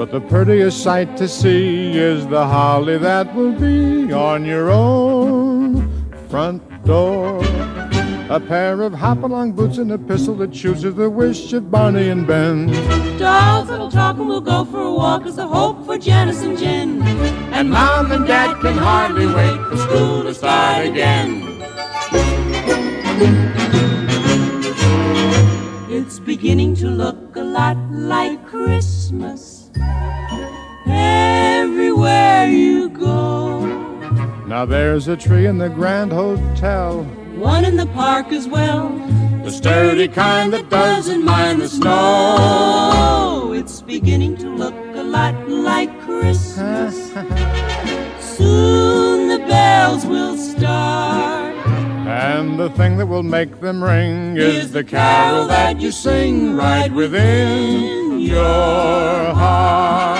But the prettiest sight to see is the holly that will be on your own front door. A pair of hop-along boots and a pistol that chooses the wish of Barney and Ben. Dolls that'll talk and we'll go for a walk is the hope for Janice and Jen. And Mom and Dad can hardly wait for school to start again. It's beginning to look a lot like Christmas everywhere you go. Now there's a tree in the Grand Hotel, One in the park as well. the sturdy kind that doesn't mind the snow. It's beginning to look a lot like Christmas. Soon the bells will start. And the thing that will make them ring is the carol that you sing right within your heart.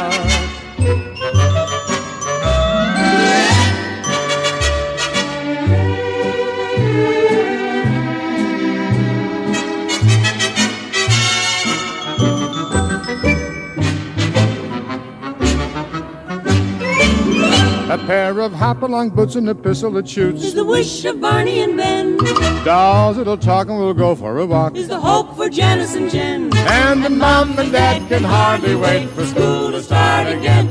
A pair of hop-along boots and a pistol that shoots. Is the wish of Barney and Ben. Dolls that'll talk and we'll go for a walk. Is the hope for Janice and Jen. And the mom and dad can hardly wait for school to start again.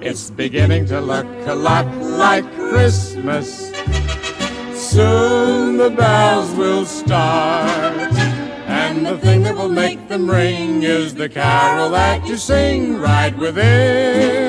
It's beginning to look a lot like Christmas. Soon the bells will start. And the thing that make them ring is the carol that you sing right within